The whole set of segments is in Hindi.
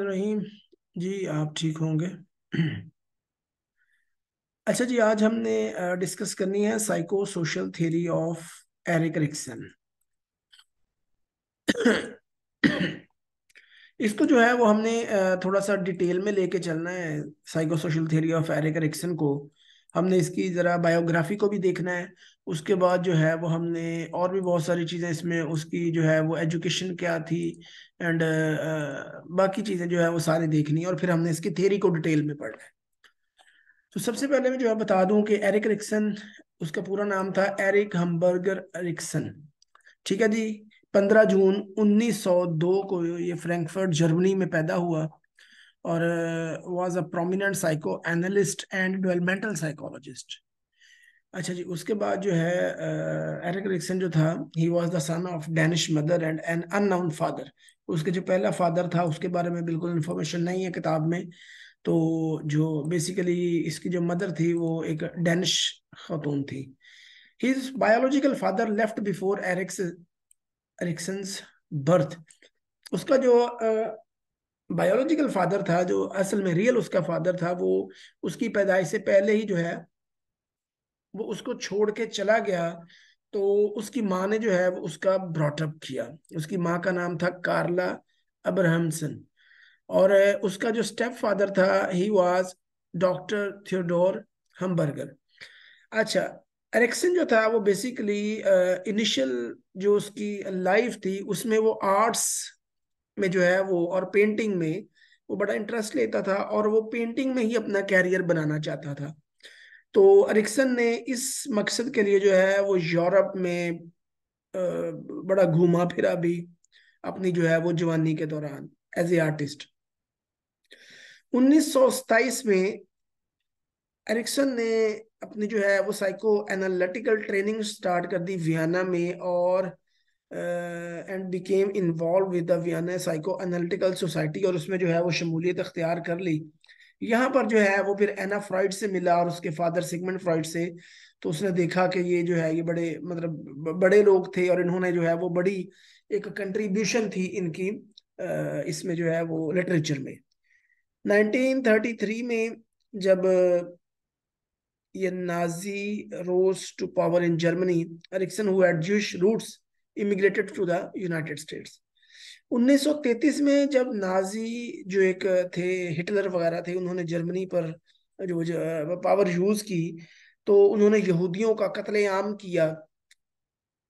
रहीम जी, आप ठीक होंगे। अच्छा जी, आज हमने डिस्कस करनी है psycho social theory of Erik Erikson. इसको जो है वो हमने थोड़ा सा डिटेल में लेके चलना है psycho social theory of Erik Erikson को। हमने इसकी ज़रा बायोग्राफी को भी देखना है। उसके बाद जो है वो हमने और भी बहुत सारी चीज़ें इसमें, उसकी जो है वो एजुकेशन क्या थी एंड बाकी चीज़ें जो है वो सारी देखनी और फिर हमने इसकी थेरी को डिटेल में पढ़ना है। तो सबसे पहले मैं जो है बता दूँ कि एरिक रिक्सन उसका पूरा नाम था एरिक हमबर्गर रिक्सन ठीक है जी? 15 जून 1902 को ये फ्रैंकफर्ट, जर्मनी में पैदा हुआ और was a prominent psycho analyst and developmental psychologist अच्छा जी, उसके बाद जो है एरिक रिक्सन जो था he was the son of Danish mother and an unknown father उसके जो पहला फादर था, उसके बारे में बिल्कुल इन्फॉर्मेशन नहीं है किताब में। तो जो बेसिकली इसकी जो मदर थी, वो एक डैनिश खातून थी। His biological father left before Erik's Erikson's birth उसका जो बायोलॉजिकल फादर था, जो असल में रियल उसका फादर था, वो उसकी पैदाइश से पहले ही जो है वो उसको छोड़ के चला गया तो उसकी माँ ने जो है वो उसका ब्रॉटअप किया। उसकी माँ का नाम था कार्ला अब्राहमसन और उसका जो स्टेप फादर था he was doctor Theodor Homburger अच्छा एरिक्सन जो था वो बेसिकली इनिशियल जो उसकी लाइफ थी, उसमें वो आर्ट्स में जो है वो और पेंटिंग में वो बड़ा इंटरेस्ट लेता था और वो पेंटिंग में ही अपना कैरियर बनाना चाहता था। तो अरिक्सन ने इस मकसद के लिए जो है वो यूरोप में बड़ा घूमा फिरा भी अपनी जो है वो जवानी के दौरान एज ए आर्टिस्ट 1927 में एरिक्सन ने अपनी जो है वो साइको एनालिटिकल ट्रेनिंग स्टार्ट कर दी वियना में और and became involve with the Vienna psycho analytical society और उसमें जो है वो शमूलियत अख्तियार कर ली। यहाँ पर जो है वो फिर एना फ्राइड से मिला और उसके फादर सिगमेंट फ्राइड से। तो उसने देखा कि ये जो है, ये बड़े मतलब बड़े लोग थे और इन्होंने जो है वो बड़ी एक कंट्रीब्यूशन थी इनकी इसमें जो है वो लिटरेचर में। 1933 में जब ये Nazi rose to power in Germany roots immigrated to the United States 1933 में जब नाजी जो एक थे हिटलर वगैरह थे उन्होंने जर्मनी पर जो, पावर यूज़ की तो उन्होंने यहूदियों का कत्लेआम किया।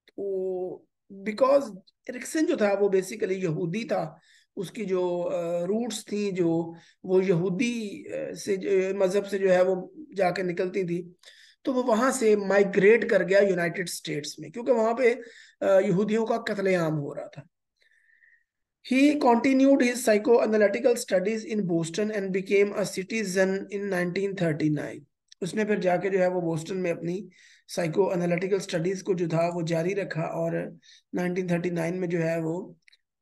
तो बिकॉज़ एरिक्सन जो था वो बेसिकली यहूदी था। उसकी जो रूट्स थी जो वो यहूदी से मज़हब से जो है वो जाके निकलती थी। तो वो वहाँ से माइग्रेट कर गया यूनाइटेड स्टेट्स में क्योंकि वहाँ पे यहूदियों का कत्लेआम हो रहा था। He continued his psychoanalytical studies in Boston and became a citizen in 1939. उसने फिर जाके जो है वो बोस्टन में अपनी साइको एनालिटिकल स्टडीज़ को जो था वो जारी रखा और 1939 में जो है वो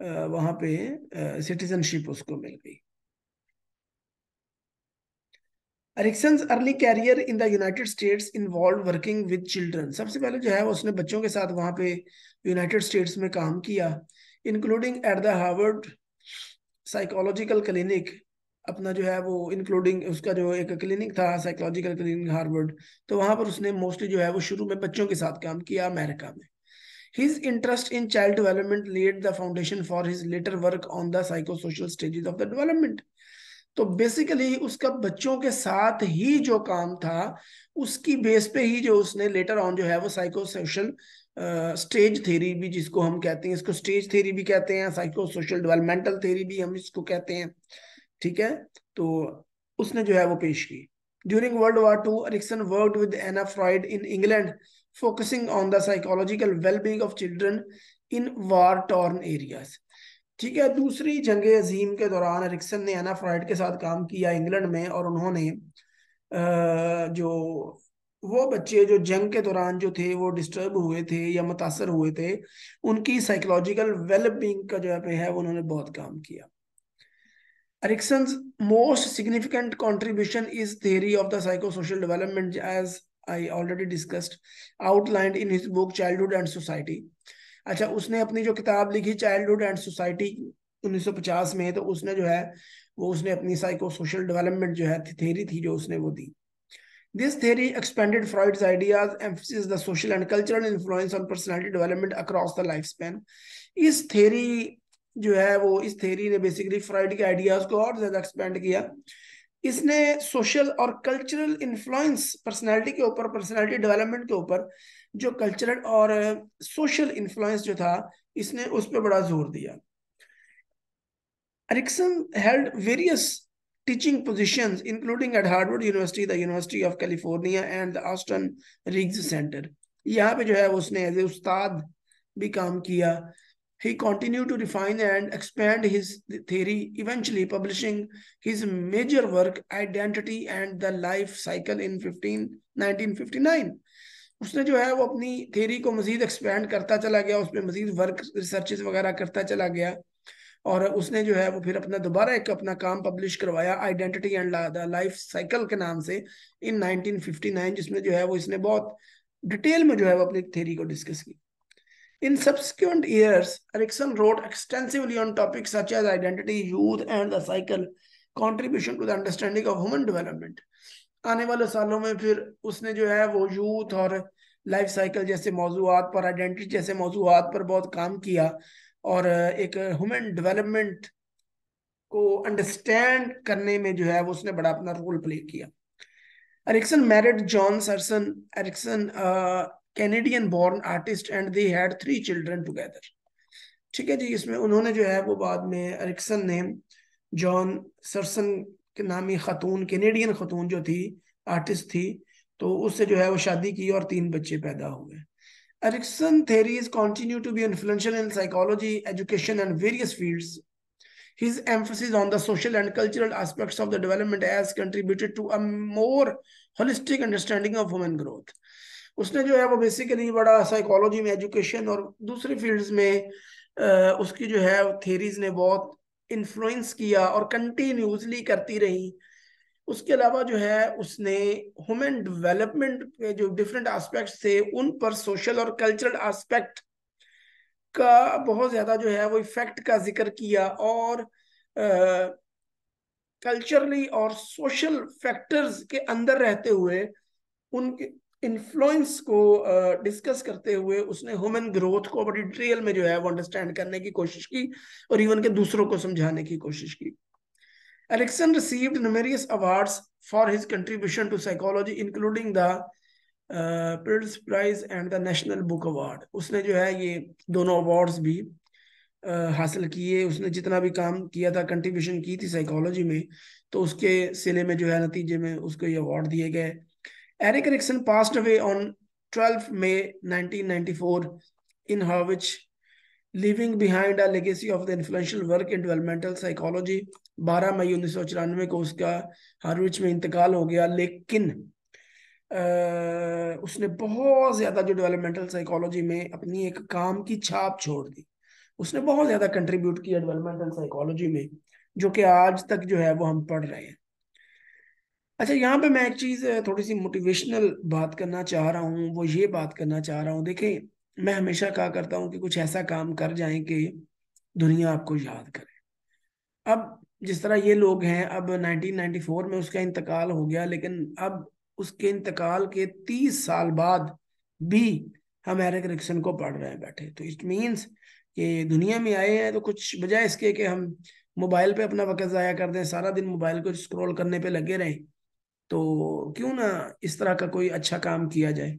वहाँ पे सिटीजनशिप उसको मिल गई। Erikson's early career in the United States involve working with children सबसे पहले जो है वो उसने बच्चों के साथ वहाँ पे यूनाइटेड स्टेट्स में काम किया। Including at the Harvard psychological clinic अपना जो है वो इंक्लूडिंग उसका जो एक क्लिनिक था साइकोलॉजिकल क्लिनिक हार्वर्ड तो वहाँ पर उसने मोस्टली जो है वो शुरू में बच्चों के साथ काम किया अमेरिका में His interest in child development laid the foundation for his later work on the psychosocial stages of the development. तो बेसिकली उसका बच्चों के साथ ही जो काम था, उसकी बेस पे ही जो उसने लेटर ऑन जो है वो साइको सोशल स्टेज थेरी भी जिसको हम कहते हैं, इसको स्टेज थेरी भी कहते हैं साइको सोशल डेवलपमेंटल थेरी भी हम इसको कहते हैं, ठीक है? तो उसने जो है वो पेश की। During world war two Erikson worked with Anna Freud in England focusing on the psychological wellbeing of children in war torn areas ठीक है, दूसरी जंग अजीम के दौरान अरिक्सन ने एना फ्राइड के साथ काम किया इंग्लैंड में और उन्होंने जो वो बच्चे जो जंग के दौरान जो थे, वो डिस्टर्ब हुए थे या मुतासर हुए थे, उनकी साइकोलॉजिकल वेलबींग का जो है, वो उन्होंने बहुत काम किया। Erikson most significant contribution is theory of the psychosocial development as I already discussed outlined in his book childhood and society अच्छा उसने अपनी जो किताब लिखी चाइल्ड हुड एंड सोसाइटी 1950 में तो उसने जो है, वो उसने अपनी साइको सोशल डेवलपमेंट जो है थेरी थी जो उसने वो दी। This theory expanded Freud's ideas, emphasizes the social and cultural influence on personality development across the lifespan. इस theory जो है वो इस theory ने basically फ्राइड के आइडियाज़ को और ज़्यादा एक्सपेंड किया इसने सोशल और कल्चरल इन्फ्लुएंस पर्सनालिटी के ऊपर पर्सनालिटी डेवलपमेंट के ऊपर जो कल्चरल और सोशल इन्फ्लुएंस जो था इसने उस पर बड़ा ज़ोर दिया Erikson held various teaching positions, including at Harvard University, the University of California, and the Austin Riggs Center. यहाँ पे जो है उसने एज ए उस्ताद भी काम किया He continued to refine and expand his theory, eventually publishing his major work, Identity and the Life Cycle in 15, 1959. उसने जो है वो अपनी थेरी को मजीद एक्सपेंड करता चला गया उस पर मजीद वर्क रिसर्चेस वगैरह करता चला गया और उसने जो है वो फिर अपना दोबारा एक अपना काम पब्लिश करवाया identity and the life cycle के नाम से इन 1959 जिसमें जो है वो इसने बहुत डिटेल में जो है वो अपनी थेरी को डिस्कस की In subsequent years, Erickson wrote extensively on topics such as identity, youth, and the cycle, contribution to the understanding of human development. आने वाले सालों में फिर उसने जो है वो यूथ और लाइफ साइकिल जैसे मौजूद पर आइडेंटिटी जैसे मौजूद पर बहुत काम किया और एक ह्यूमन डेवलपमेंट को अंडरस्टैंड करने में जो है, वो उसने बड़ा अपना रोल प्ले किया। Erikson married Joan Serson Erikson Canadian born artist and they had three children together ठीक है जी, इसमें उन्होंने जो है, वो बाद में एरिक्सन ने जॉन सरसन के नामी खतून कैनेडियन खतून जो थी आर्टिस्ट थी तो उससे जो है, वो शादी की और तीन बच्चे पैदा हुए। Erikson theories continue to be influential in psychology, education, and various fields. His emphasis on the social and cultural aspects of the development has contributed to a more holistic understanding of human growth. उसने जो है वो बेसिकली बड़ा साइकोलॉजी में एजुकेशन और दूसरी फील्ड्स में उसकी जो है थेरीज ने बहुत इन्फ्लुएंस किया और कंटिन्यूसली करती रही उसके अलावा जो है, उसने ह्यूमन डेवलपमेंट के जो डिफरेंट एस्पेक्ट्स थे, उन पर सोशल और कल्चरल एस्पेक्ट का बहुत ज़्यादा जो है, वो इफ़ेक्ट का ज़िक्र किया और कल्चरली और सोशल फैक्टर्स के अंदर रहते हुए उनके इन्फ्लुएंस को डिस्कस करते हुए उसने ह्यूमन ग्रोथ को बड़ी डिटेल में जो है, वो अंडरस्टैंड करने की कोशिश की और इवन के दूसरों को समझाने की कोशिश की। Erickson received numerous awards for his contribution to psychology, including the uh, Pulitzer Prize and the National Book Award. उसने जो है ये दोनों अवार्ड्स भी uh, हासिल किए उसने जितना भी काम किया था कंट्रीब्यूशन की थी साइकोलॉजी में तो उसके सिले में जो है नतीजे में उसको ये अवार्ड दिए गए Erik Erikson passed away on 12 मई 1994 in Harwich behind a legacy of the influential work in developmental psychology 12 मई उन्नीस सौ चौरानवे को उसका हार्विच में इंतकाल हो गया। लेकिन आ, उसने बहुत ज़्यादा जो डेवलपमेंटल साइकोलॉजी में अपनी एक काम की छाप छोड़ दी। उसने बहुत ज़्यादा कंट्रीब्यूट किया डेवलपमेंटल साइकोलॉजी में जो कि आज तक जो है वो हम पढ़ रहे हैं। अच्छा यहाँ पे मैं एक चीज़ थोड़ी सी मोटिवेशनल बात करना चाह रहा हूँ वो ये बात करना चाह रहा हूँ। देखें मैं हमेशा कहा करता हूँ कि कुछ ऐसा काम कर जाएँ कि दुनिया आपको याद करे। अब जिस तरह ये लोग हैं, अब 1994 में उसका इंतकाल हो गया, लेकिन अब उसके इंतकाल के 30 साल बाद भी हम एरिक रिक्सन को पढ़ रहे हैं बैठे। तो इट मीन्स कि दुनिया में आए हैं तो कुछ बजाय इसके कि हम मोबाइल पे अपना वक्त ज़ाया कर दें, सारा दिन मोबाइल को स्क्रॉल करने पे लगे रहें तो क्यों ना इस तरह का कोई अच्छा काम किया जाए?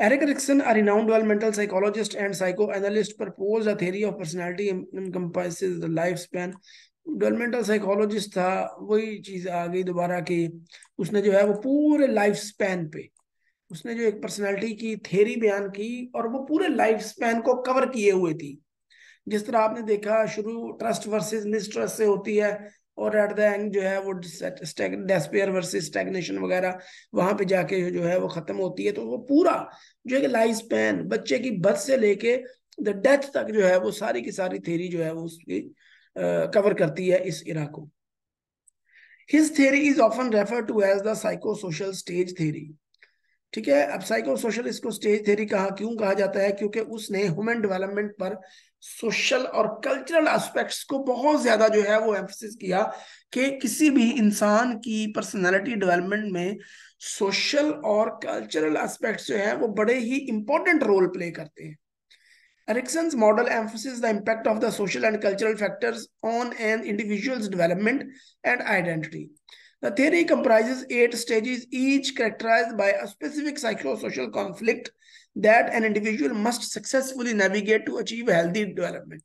Eric Erickson, a renowned developmental psychologist and psychoanalyst, proposed a theory of personality encompasses the lifespan. Developmental psychologist था वही चीज़ आ गई दोबारा कि उसने जो है वो पूरे लाइफ स्पैन पे उसने जो एक पर्सनालिटी की थेरी बयान की और वो पूरे लाइफ स्पैन को कवर किए हुए थी जिस तरह आपने देखा शुरू ट्रस्ट वर्सेस मिसट्रस्ट से होती है और एट द एंड जो है वो डेस्पेयर वर्सेस स्टेगनेशन वगैरह, वहाँ पे जाके जो है वो खत्म होती है तो वो पूरा जो है लाइफ स्पैन बच्चे की बर्थ से लेके द डेथ तक जो है वो सारी की सारी थेरी जो है वो उसकी कवर करती है इस इरा को his theory is often refer to as the psycho social stage theory. ठीक है? अब साइको सोशल इसको स्टेज थेरी कहा, क्यों कहा जाता है? क्योंकि उसने ह्यूमन डेवलपमेंट पर सोशल और कल्चरल एस्पेक्ट्स को बहुत ज़्यादा जो है वो एम्फोसिस किया कि किसी भी इंसान की पर्सनालिटी डेवलपमेंट में सोशल और कल्चरल एस्पेक्ट्स जो है वो बड़े ही इंपॉर्टेंट रोल प्ले करते हैं। Erickson's model emphasizes the impact of the social and cultural factors on an individual's development and identity. The theory comprises eight stages, each characterized by a specific psychosocial conflict that an individual must successfully navigate to achieve healthy development.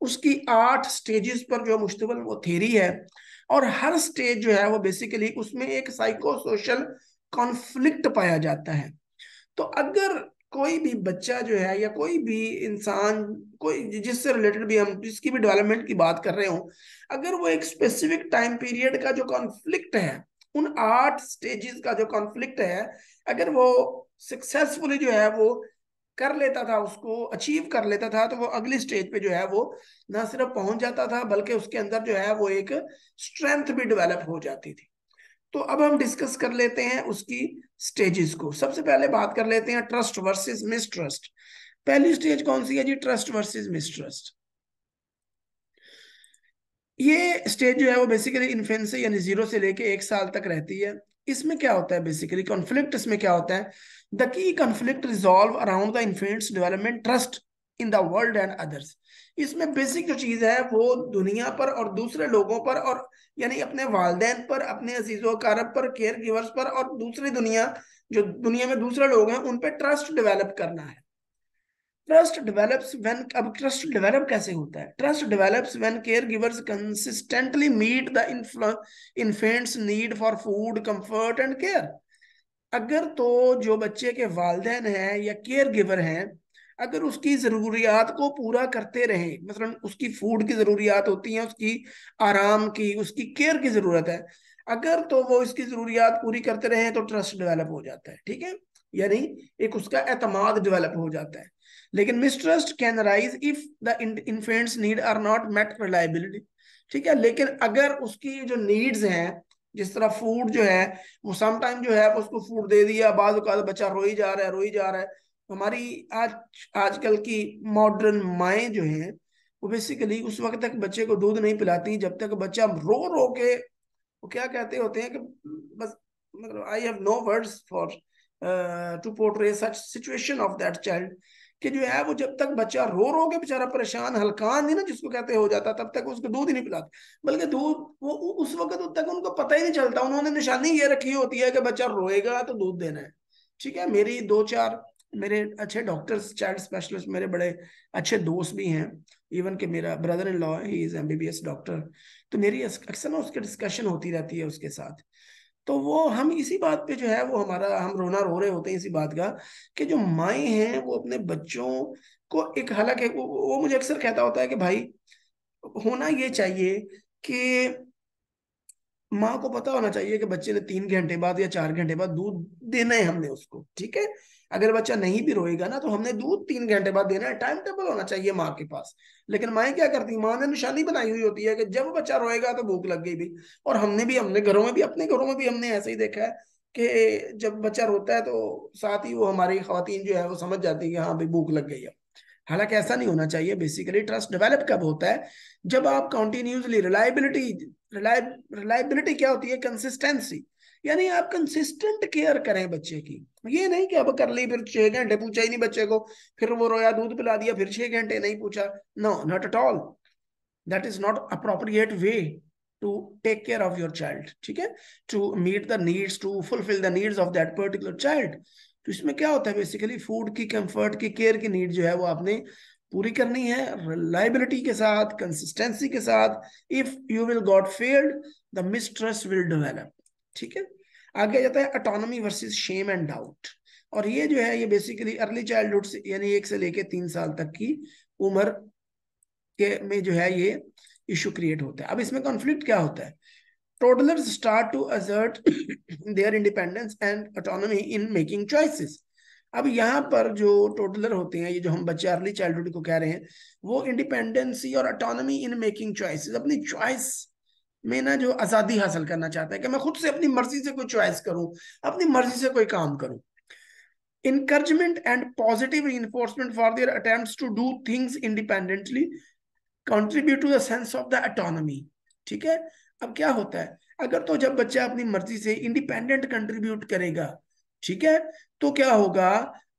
उसकी आठ स्टेजेस पर जो मुश्तबल वो थेरी है और हर स्टेज जो है वो बेसिकली उसमें एक साइको सोशल कॉन्फ्लिक्ट पाया जाता है तो अगर कोई भी बच्चा जो है या कोई भी इंसान, कोई जिससे रिलेटेड भी हम, जिसकी भी डेवलपमेंट की बात कर रहे हो, अगर वो एक स्पेसिफिक टाइम पीरियड का जो कॉन्फ्लिक्ट है, उन आठ स्टेजेस का जो कॉन्फ्लिक्ट है, अगर वो सक्सेसफुली जो है वो कर लेता था, उसको अचीव कर लेता था तो वो अगली स्टेज पे जो है वो ना सिर्फ़ पहुँच जाता था, बल्कि उसके अंदर जो है वो एक स्ट्रेंथ भी डेवलप हो जाती थी। तो अब हम डिस्कस कर लेते हैं उसकी स्टेजेस को। सबसे पहले बात कर लेते हैं ट्रस्ट वर्सेस मिसट्रस्ट पहली स्टेज कौन सी है जी? ट्रस्ट वर्सेस मिसट्रस्ट ये स्टेज जो है वो बेसिकली इन्फेंसी यानी ज़ीरो से लेके एक साल तक रहती है। इसमें क्या होता है बेसिकली कॉन्फ्लिक्ट इसमें क्या होता है? The key conflict resolve around the infant's development trust in the world and others इसमें बेसिक जो चीज़ है, वो दुनिया पर और दूसरे लोगों पर और यानी अपने वालदेन पर, अपने अजीजो, कारब पर केयर गिवर्स पर और दूसरी दुनिया, जो दुनिया में दूसरे लोग हैं, उन पर ट्रस्ट डेवलप करना है। ट्रस्ट डेवलप्स व्हेन अब ट्रस्ट डेवलप कैसे होता है? Trust develops when caregivers consistently meet the infant's need for food comfort and care अगर तो जो बच्चे के वालदेन हैं या केयर गिवर हैं अगर उसकी जरूरियात को पूरा करते रहे मतलब उसकी फ़ूड की जरूरियात होती है, उसकी आराम की, उसकी केयर की ज़रूरत है, अगर तो वो इसकी जरूरियात पूरी करते रहे तो ट्रस्ट डेवलप हो जाता है, ठीक है? यानी एक उसका एतमाद डेवलप हो जाता है। लेकिन mistrust can rise if the infant's need are not met reliability ठीक है? लेकिन अगर उसकी जो नीड्स हैं, जिस तरह फ़ूड जो है, वो समटाइम जो है उसको फ़ूड दे दिया, बाद बच्चा रोई जा रहा है, रोई जा रहा है। हमारी आज, आजकल की मॉडर्न माए जो हैं, वो बेसिकली उस वक्त तक बच्चे को दूध नहीं पिलाती, जब तक बच्चा रो रो के, वो क्या कहते होते हैं कि बस मतलब I have no words for to portray such situation of that child कि जो है वो जब तक बच्चा रो रो के बेचारा परेशान, हल्कान नहीं ना जिसको कहते हो जाता, तब तक उसको दूध ही नहीं पिलाते। बल्कि दूध वो उस वक्त तक उनको पता ही नहीं चलता। उन्होंने निशानी ये रखी होती है कि बच्चा रोएगा तो दूध देना है। ठीक है? मेरी दो चार मेरे अच्छे डॉक्टर्स चाइल्ड स्पेशलिस्ट मेरे बड़े अच्छे दोस्त भी हैं। इवन कि मेरा ब्रदर इन लॉ है इज़ एमबीबीएस डॉक्टर तो मेरी अक्सर ना उसकी डिस्कशन होती रहती है उसके साथ। तो वो हम इसी बात पे जो है वो हमारा हम रोना रो रहे होते हैं इसी बात का कि जो माए हैं वो अपने बच्चों को एक हालाँकि वो, वो मुझे अक्सर कहता होता है कि भाई होना ये चाहिए कि माँ को पता होना चाहिए कि बच्चे ने तीन घंटे बाद या चार घंटे बाद दूध देना है हमने उसको ठीक है? अगर बच्चा नहीं भी रोएगा ना तो हमने दूध तीन घंटे बाद देना है। टाइम टेबल होना चाहिए माँ के पास। लेकिन माए क्या करती माँ ने निशानी बनाई हुई होती है कि जब बच्चा रोएगा तो भूख लग गई भी। और हमने भी, हमने घरों में भी, अपने घरों में भी हमने ऐसे ही देखा है कि जब बच्चा रोता है तो साथ ही वो हमारी खातन जो है, वो समझ जाती है कि हाँ भाई भूख लग गई है। हालाँकि ऐसा नहीं होना चाहिए। बेसिकली ट्रस्ट डेवलप कब होता है? जब आप कंटिन्यूसली रिलायबिलिटी रिलायबिलिटी क्या होती है? कंसिस्टेंसी यानी आप कंसिस्टेंट केयर करें बच्चे की। ये नहीं कि अब कर ली, फिर छह घंटे पूछा ही नहीं बच्चे को, फिर वो रोया, दूध पिला दिया, फिर छह घंटे नहीं पूछा। No not at all that is not appropriate way to take care of your child ठीक है? To meet the needs to fulfil the needs of that particular child तो इसमें क्या होता है? बेसिकली फ़ूड की कंफर्ट की केयर की नीड जो है वो आपने पूरी करनी है। रिलायबिलिटी के साथ कंसिस्टेंसी के साथ if you will got failed the mistrust will develop ठीक है? आगे जाता है autonomy versus shame and doubt और ये जो है, ये बेसिकली अर्ली चाइल्डहुड से, यानी एक से लेके तीन साल तक की उम्र के में जो है ये इशू क्रिएट होता है। अब इसमें कॉन्फ्लिक्ट क्या होता है? Toddlers start to assert their independence and autonomy in making choices अब यहाँ पर जो टोटलर होते हैं, ये जो हम बच्चे अर्ली चाइल्डहुड को कह रहे हैं, वो इंडिपेंडेंसी और ऑटोनॉमी इन मेकिंग चॉइसेस अपनी चॉइस में ना जो आज़ादी हासिल करना चाहता है कि मैं खुद से अपनी मर्ज़ी से कोई चॉइस करूँ, अपनी मर्ज़ी से कोई काम करूँ। Encouragement and positive reinforcement for their attempts to do things independently contribute to the sense of the autonomy, ठीक है? अब क्या होता है? अगर तो जब बच्चा अपनी मर्ज़ी से इंडिपेंडेंट कंट्रीब्यूट करेगा, ठीक है? तो क्या होगा?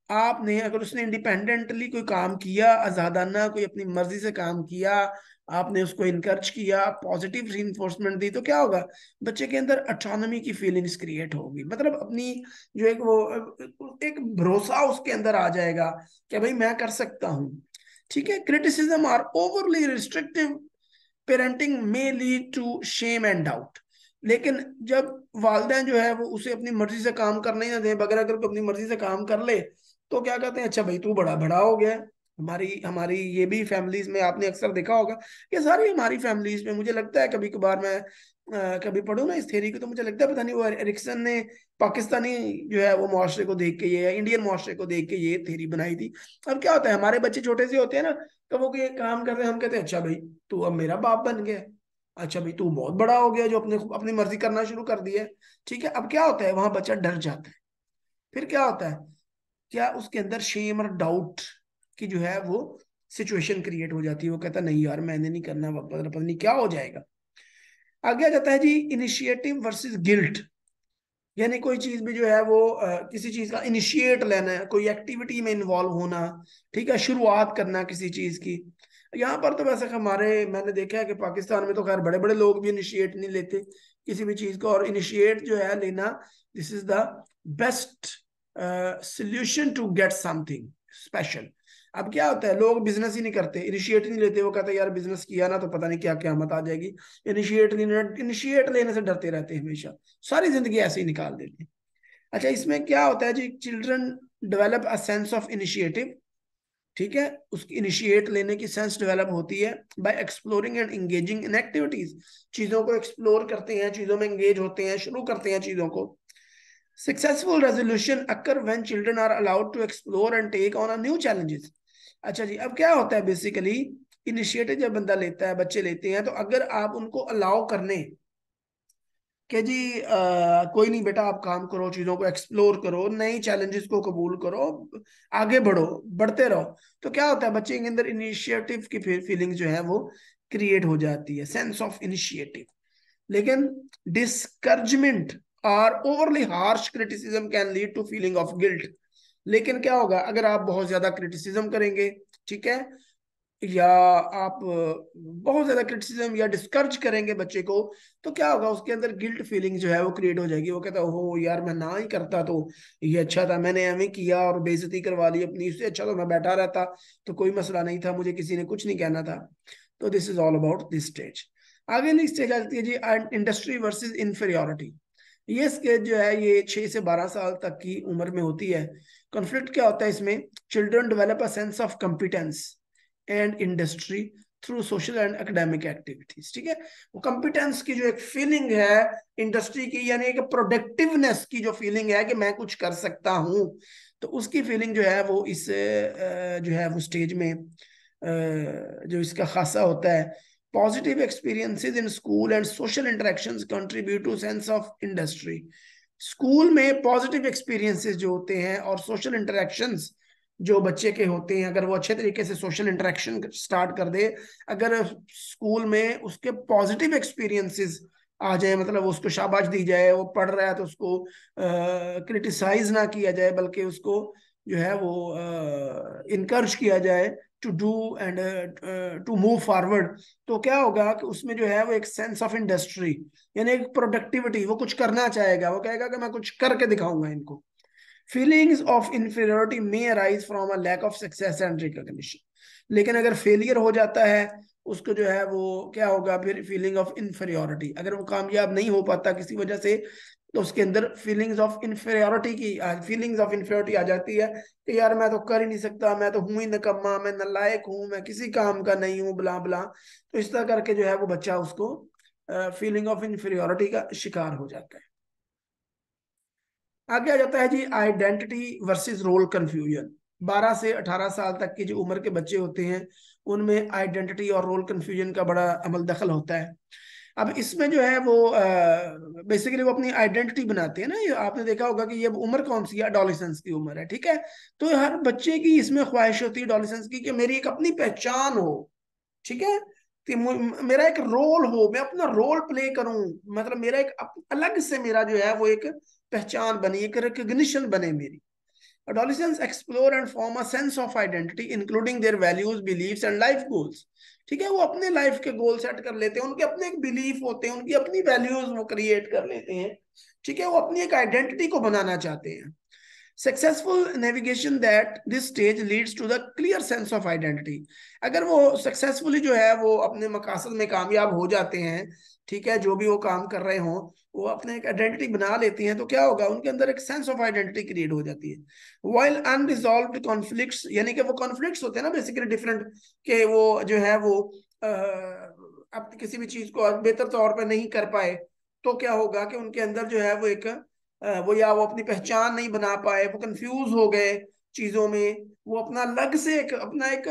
आपने अगर उसने इंडिपेंडेंटली कोई काम किया, आजादाना कोई अपनी मर्ज़ी से काम किया आपने उसको इनकरेज किया पॉजिटिव री दी तो क्या होगा? बच्चे के अंदर अटोनमी की फीलिंग्स क्रिएट होगी। मतलब अपनी जो एक वो, एक भरोसा उसके अंदर आ जाएगा कि भाई मैं कर सकता हूँ। ठीक है? Criticism or overly restrictive parenting may lead to shame and doubt लेकिन जब वालदेन जो है वो उसे अपनी मर्ज़ी से काम करने ही ना दे, बगैर अगर अपनी मर्ज़ी से काम कर ले तो क्या कहते हैं अच्छा भाई तू बड़ा बड़ा हो गया हमारी हमारी ये भी फैमिलीज़ में आपने अक्सर देखा होगा ये सारी हमारी फैमिलीज़ में मुझे लगता है कभी कभार मैं आ, कभी पढ़ू ना इस थेरी को तो मुझे लगता है पता नहीं वो एरिक्सन ने पाकिस्तानी जो है वो मुआरे को देख के ये इंडियन मुआरे को देख के ये थेरी बनाई थी। अब क्या होता है हमारे बच्चे छोटे से होते हैं ना तो वो ये काम करते हैं हम कहते हैं अच्छा भाई तू अब मेरा बाप बन गया अच्छा भाई तू बहुत बड़ा हो गया जो अपने अपनी मर्ज़ी करना शुरू कर दिया ठीक है अब क्या होता है वहाँ बच्चा डर जाता है। फिर क्या होता है क्या उसके अंदर शेम और डाउट की जो है वो सिचुएशन क्रिएट हो जाती है। वो कहता नहीं यार मैंने नहीं करना पता नहीं क्या हो जाएगा। आगे आ जाता है जी इनिशिएटिव वर्सेस गिल्ट यानी कोई चीज़ भी जो है वो आ, किसी चीज़ का इनिशिएट लेना कोई एक्टिविटी में इन्वॉल्व होना ठीक है शुरुआत करना किसी चीज़ की। यहाँ पर तो वैसे हमारे मैंने देखा है कि पाकिस्तान में तो खैर बड़े बड़े लोग भी इनिशिएट नहीं लेते किसी भी चीज़ को और इनिशिएट जो है लेना this is the best solution to get something special अब क्या होता है? लोग बिज़नेस ही नहीं करते इनिशिएट नहीं लेते। वो कहते यार बिज़नेस किया ना तो पता नहीं क्या क्या मत आ जाएगी। इनिशिएट इनिशिएट लेने से डरते रहते हैं हमेशा। सारी ज़िंदगी ऐसे ही निकाल देते हैं। अच्छा इसमें क्या होता है जी? Children develop a sense of initiative ठीक है? उसकी इनिशिएट लेने की सेंस डेवलप होती है by exploring and engaging in activities चीज़ों को एक्सप्लोर करते हैं, चीज़ों में एंगेज होते हैं, शुरू करते हैं चीज़ों को। Successful resolution occur when children are allowed to explore and take on new challenges अच्छा जी अब क्या होता है बेसिकली इनिशिएटिव जब बंदा लेता है बच्चे लेते हैं तो अगर आप उनको अलाउ करने कि जी आ, कोई नहीं बेटा आप काम करो चीज़ों को एक्सप्लोर करो नई चैलेंजेस को कबूल करो आगे बढ़ो बढ़ते रहो। तो क्या होता है बच्चे के अंदर इनिशिएटिव की फिर फीलिंग जो है वो क्रिएट हो जाती है सेंस ऑफ़ इनिशिएटिव लेकिन डिस्करेजमेंट और overly harsh criticism can lead to feeling of guilt लेकिन क्या होगा, अगर आप बहुत ज़्यादा क्रिटिसिज्म करेंगे, ठीक है, या आप बहुत ज़्यादा क्रिटिसिज्म या डिस्कर्ज करेंगे बच्चे को तो क्या होगा, उसके अंदर गिल्ट फीलिंग जो है वो क्रिएट हो जाएगी। वो कहता हो यार मैं ना ही करता तो ये अच्छा था, मैंने एम किया और बेइज्जती करवा ली अपनी, इससे अच्छा तो मैं बैठा रहता तो कोई मसला नहीं था, मुझे किसी ने कुछ नहीं कहना था। तो this is all about this stage आगे स्टेज आ जाती है जी इंडस्ट्री वर्सेज इन्फेरियोरिटी ये स्टेज जो है, ये छह से बारह साल तक की उम्र में होती है। कॉन्फ्लिक्ट क्या होता है इसमें? Children develop a sense of competence and industry through social and academic activities ठीक है? वो कॉम्पिटेंस की जो एक फीलिंग है इंडस्ट्री की, यानी एक प्रोडक्टिवनेस की जो फीलिंग है कि मैं कुछ कर सकता हूँ तो उसकी फीलिंग जो है वो इस जो है वो स्टेज में जो इसका खासा होता है positive experiences in school and social interactions contribute to sense of industry school में पॉजिटिव एक्सपीरियंसेस जो होते हैं और सोशल इंटरेक्शंस जो बच्चे के होते हैं, अगर वो अच्छे तरीके से सोशल इंटरेक्शन स्टार्ट कर दे, अगर स्कूल में उसके पॉजिटिव एक्सपीरियंसेस आ जाए मतलब उसको शाबाश दी जाए, वो पढ़ रहा है तो उसको क्रिटिसाइज ना किया जाए, बल्कि उसको जो है वो इनकरेज किया जाए to do and to move forward तो क्या होगा कि उसमें जो है वो एक सेंस ऑफ़ इंडस्ट्री यानी एक प्रोडक्टिविटी वो कुछ करना चाहेगा। वो कहेगा कि मैं कुछ करके दिखाऊँगा इनको। Feelings of inferiority may arise from a lack of success and recognition लेकिन अगर फेलियर हो जाता है, उसको जो है वो क्या होगा? फिर फीलिंग ऑफ़ इन्फेरियोरिटी अगर वो कामयाब नहीं हो पाता किसी वजह से तो उसके अंदर फीलिंग्स ऑफ़ इन्फेरियोरिटी की फीलिंग्स ऑफ़ इन्फेरियोरिटी आ जाती है कि यार मैं तो कर ही नहीं सकता, मैं तो हूँ ही नकम्मा, मैं नलायक हूँ, मैं किसी काम का नहीं हूँ बुला बुला तो इस तरह करके जो है वो बच्चा उसको फीलिंग ऑफ़ इन्फीरियोरिटी का शिकार हो जाता है। आगे आ जाता है जी आइडेंटिटी वर्सेस रोल कंफ्यूजन 12 से 18 साल तक की जो उम्र के बच्चे होते हैं, उनमें आइडेंटिटी और रोल कंफ्यूजन का बड़ा अमल दखल होता है। अब इसमें जो है वो बेसिकली वो अपनी आइडेंटिटी बनाते हैं ना, ये आपने देखा होगा कि ये उम्र कौन सी है? अडोलिसेंस की उम्र है, ठीक है? तो हर बच्चे की इसमें ख्वाहिश होती है डॉलिसंस की कि मेरी एक अपनी पहचान हो, ठीक है? कि मेरा एक रोल हो, मैं अपना रोल प्ले करूँ। मतलब मेरा एक अलग से मेरा जो है वो एक पहचान बनी, एक रिकग्निशन बने मेरी। Adolescents explore and form a sense of identity, including their values, beliefs and life goals. ठीक है? वो अपने लाइफ के गोल सेट कर लेते हैं उनके अपने एक बिलीफ होते हैं उनकी अपनी वैल्यूज़ वो क्रिएट कर लेते हैं। ठीक है? वो अपनी एक आइडेंटिटी को बनाना चाहते हैं। Successful navigation that this stage leads to the clear sense of identity अगर वो सक्सेसफुली जो है वो अपने मकासद में कामयाब हो जाते हैं ठीक है, जो भी वो काम कर रहे हों, वो अपने एक आइडेंटिटी बना लेती हैं तो क्या होगा? उनके अंदर एक सेंस ऑफ़ आइडेंटिटी क्रिएट हो जाती है। वाइल अनरिजॉल्व कॉन्फ्लिक्ट्स यानी कि वो कॉन्फ्लिक्ट्स होते हैं ना बेसिकली डिफरेंट के वो जो है वो अब किसी भी चीज़ को बेहतर तौर पर नहीं कर पाए तो क्या होगा कि उनके अंदर जो है वो एक वो या वो अपनी पहचान नहीं बना पाए, वो कंफ्यूज हो गए चीज़ों में, वो अपना अलग से एक, अपना एक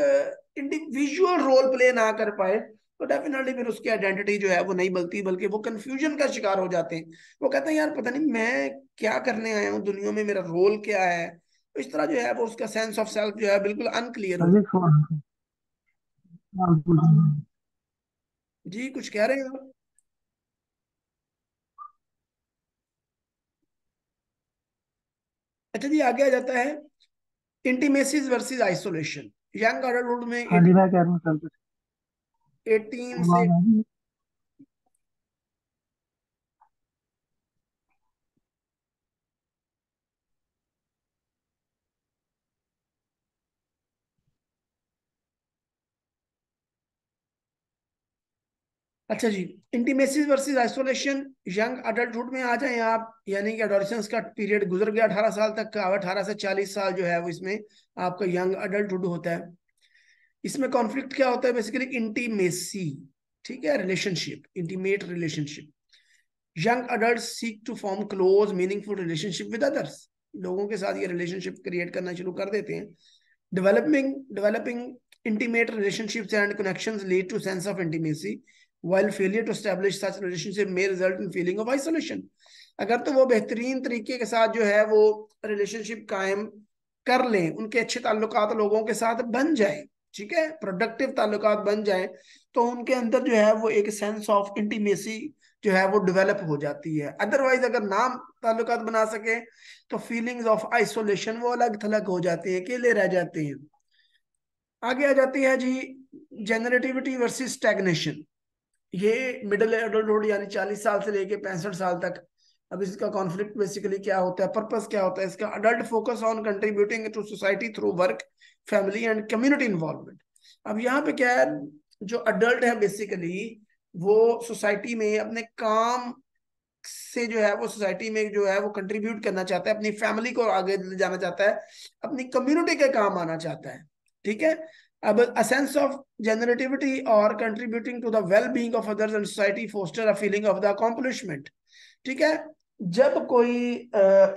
इंडिविजुअल रोल प्ले ना कर पाए तो डेफिनेटली फिर उसकी आइडेंटिटी जो है वो नहीं बलती, बल्कि वो कंफ्यूजन का शिकार हो जाते हैं। वो कहते हैं, यार, पता नहीं, मैं क्या करने आया हूँ? दुनिया में मेरा रोल क्या है? तो इस तरह जो है वो उसका सेंस ऑफ़ सेल्फ जो है बिल्कुल अनक्लियर हो जी, कुछ कह रहे हैं आप? अच्छा जी, आगे आ जाता है। Intimacies versus isolation young adulthood में हाँ जी, मैं कह रहा हूँ एटीन से अच्छा जी intimacy versus isolation young adulthood में आ जाए आप यानी कि एडोलेसेंस का पीरियड गुजर गया अठारह साल तक का अठारह से चालीस साल जो है वो इसमें आपका यंग अडल्टहुड होता है। इसमें कॉन्फ्लिक्ट क्या होता है? बेसिकली इंटीमेसी ठीक है? Relationship intimate relationship young adult seek to form close meaningful relationship with others लोगों के साथ ये रिलेशनशिप क्रिएट करना शुरू कर देते हैं। Developing developing intimate relationships and connections lead to sense of intimacy, while failure to establish such relationship may result in feeling of isolation. अगर तो वो बेहतरीन तरीके के साथ जो है वो रिलेशनशिप कायम कर लें, उनके अच्छे ताल्लुकात लोगों के साथ बन जाए। ठीक है प्रोडक्टिव ताल्लुकात बन जाए तो उनके अंदर जो है वो एक सेंस ऑफ़ इंटीमेसी जो है वो डेवलप हो जाती है। अदरवाइज़ अगर नाम ताल्लुकात बना सके तो फीलिंग्स ऑफ़ आइसोलेशन वो अलग थलग हो जाते हैं, अकेले रह जाते हैं। आगे आ जाती है जी जेनरेटिविटी वर्सेस स्टैग्नेशन ये मिडिल एडल्टहुड यानी चालीस साल से लेके पैंसठ साल तक, अब इसका कॉन्फ्लिक्ट बेसिकली क्या होता है पर्पस क्या होता है, इसका adult focus on contributing to society through work family and community involvement. अब यहाँ पे क्या है, जो अडल्ट है बेसिकली वो सोसाइटी में अपने काम से जो है, वो सोसाइटी में जो है, वो कंट्रीब्यूट करना चाहता है, अपनी फैमिली को आगे ले जाना चाहता है, अपनी कम्युनिटी के काम आना चाहता है। ठीक है? अब अ सेंस ऑफ़ जनरेटिविटी और contributing to the wellbeing of others and society foster a feeling of the accomplishment ठीक है? जब कोई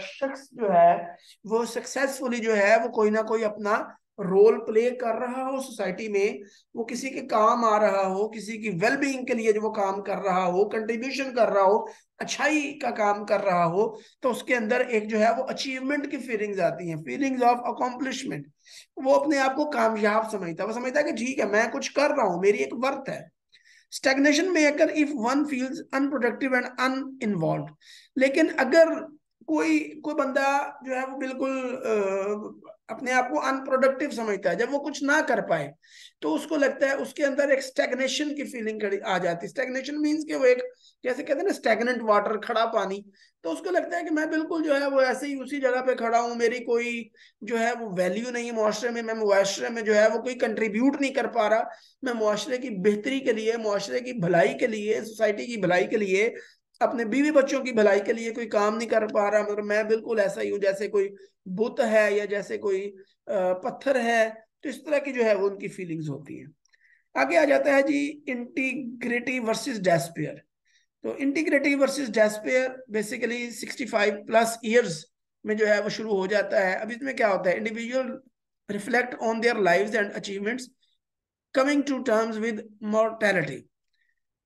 शख्स जो है, वो सक्सेसफुली जो है, वो कोई ना कोई अपना रोल प्ले कर रहा हो सोसाइटी में, वो किसी के काम आ रहा हो, किसी की वेल बीइंग के लिए जो वो काम कर रहा हो कंट्रीब्यूशन कर रहा हो, अच्छाई का काम कर रहा हो तो उसके अंदर एक जो है वो अचीवमेंट की फीलिंग्स आती हैं फीलिंग्स ऑफ़ अकॉम्प्लिशमेंट वो अपने आप को कामयाब समझता है। वो समझता है कि ठीक है, मैं कुछ कर रहा हूँ, मेरी एक वर्थ है। स्टेग्नेशन में अगर if one feels unproductive and uninvolved लेकिन अगर कोई कोई बंदा जो है वो बिल्कुल अपने आप को अनप्रोडक्टिव समझता है। जब वो कुछ ना कर पाए तो उसको लगता है उसके अंदर एक स्टेग्नेशन की फीलिंग आ जाती है। स्टेग्नेशन मीन्स कि वो एक, जैसे कहते हैं ना स्टेगनेंट वाटर खड़ा पानी। तो उसको लगता है कि मैं बिल्कुल जो है वो ऐसे ही उसी जगह पे खड़ा हूँ, मेरी कोई जो है वो वैल्यू नहीं है मुआशरे में, मैं मुआशरे में जो है वो कोई कंट्रीब्यूट नहीं कर पा रहा। मैं मुआशरे की बेहतरी के लिए मुआरे की भलाई के लिए सोसाइटी की भलाई के लिए, अपने बीवी बच्चों की भलाई के लिए कोई काम नहीं कर पा रहा मतलब मैं बिल्कुल ऐसा ही हूँ जैसे कोई बुत है या जैसे कोई पत्थर है तो इस तरह की जो है वो उनकी फीलिंग्स होती है। आगे आ जाता है जी इंटीग्रिटी वर्सेस डेस्पेयर तो integrity versus despair basically 65 plus years में जो है वो शुरू हो जाता है। अब इसमें क्या होता है? Individual reflect on their lives and achievements coming to terms with mortality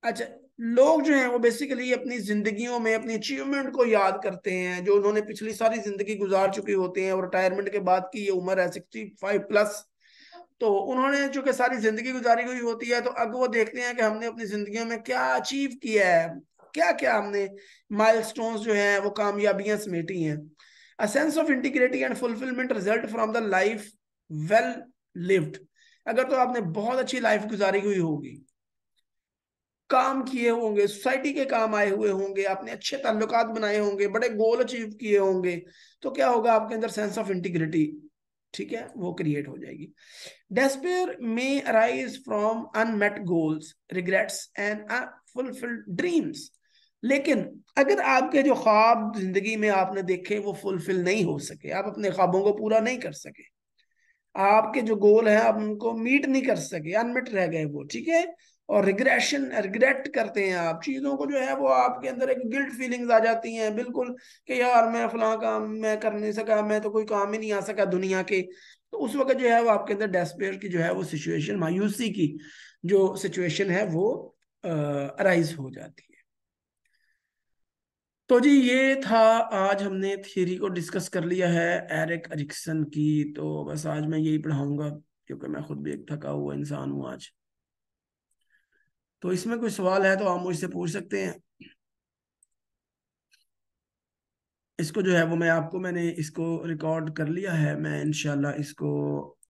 अच्छा लोग जो हैं वो बेसिकली अपनी जिंदगियों में, अपनी अचीवमेंट को याद करते हैं, जो उन्होंने पिछली सारी ज़िंदगी गुजार चुके होते हैं, और रिटायरमेंट के बाद की ये उम्र है सिक्सटी फाइव प्लस तो उन्होंने चूँकि सारी ज़िंदगी गुजारी हुई होती है तो अब वो देखते हैं कि हमने अपनी ज़िंदगी में क्या अचीव किया है क्या क्या हमने माइलस्टोन्स जो हैं वो कामयाबियाँ समेटी हैं। A sense of integrity and fulfilment result from the life well lived अगर तो आपने बहुत अच्छी लाइफ गुजारी हुई होगी। काम किए होंगे, सोसाइटी के काम आए हुए होंगे, आपने अच्छे ताल्लुकात बनाए होंगे, बड़े गोल अचीव किए होंगे तो क्या होगा आपके अंदर सेंस ऑफ़ इंटीग्रिटी ठीक है, वो क्रिएट हो जाएगी। Despair may arise from unmet goals regrets and unfulfilled dreams लेकिन अगर आपके जो ख्वाब ज़िंदगी में आपने देखे, वो फुलफिल नहीं हो सके, आप अपने ख्वाबों को पूरा नहीं कर सके। आपके जो गोल है, आप उनको मीट नहीं कर सके अनमिट रह गए वो, ठीक है? और रिग्रेशन रिग्रेट करते हैं आप। चीज़ों को जो है वो आपके अंदर एक गिल्ट फीलिंग्स आ जाती हैं, बिल्कुल कि यार मैं फला काम, मैं कर नहीं सका, मैं तो कोई काम ही नहीं आ सका दुनिया के। तो उस वक्त जो है वो आपके अंदर डेस्पेयर की जो है वो सिचुएशन मायूसी की जो सिचुएशन है वो अराइज हो जाती है। तो जी ये था आज हमने थियरी को डिस्कस कर लिया है एरिक एरिक्सन की। तो बस आज मैं यही पढ़ाऊँगा, क्योंकि मैं खुद भी एक थका हुआ इंसान हूँ आज। तो इसमें कोई सवाल है तो आप मुझसे पूछ सकते हैं। इसको जो है वो मैं आपको, मैंने इसको रिकॉर्ड कर लिया है। मैं इनशाला इसको